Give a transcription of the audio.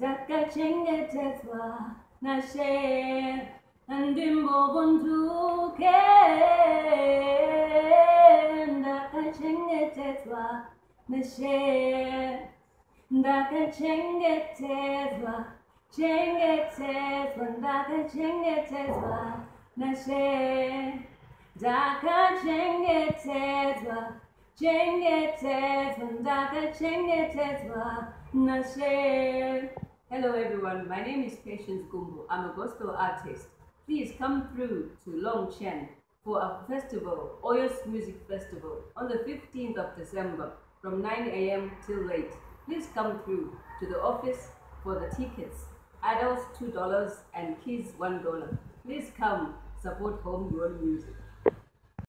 takachengetedzwa nashe andimbopunduke ndakachengetedzwa nashe ndakachengetedzwa chengetedzwa ndakachengetedzwa nashe ndakachengetedzwa chengetedzwa ndakachengetedzwa nashe Hello everyone, my name is Patience Gumbo. I'm a gospel artist. Please come through to Longcheng for a festival, Oyos Music Festival, on the 15th of December from 9 a.m. till late. Please come through to the office for the tickets. Adults $2 and kids $1. Please come support homegrown music.